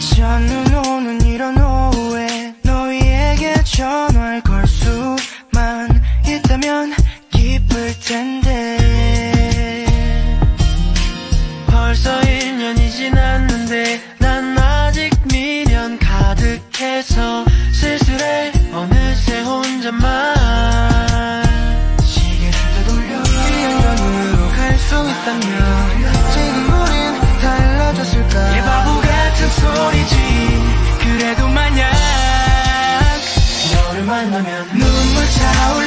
저는 오는 이런 오후에 너희에게 전화를 걸 수만 있다면 기쁠 텐데. 벌써 1년이 지났는데 난 아직 미련 가득해서 쓸쓸해. 어느새 혼자만 시계를 되돌려. 1년 전으로 갈 수 있다면. 지금 너를 만나면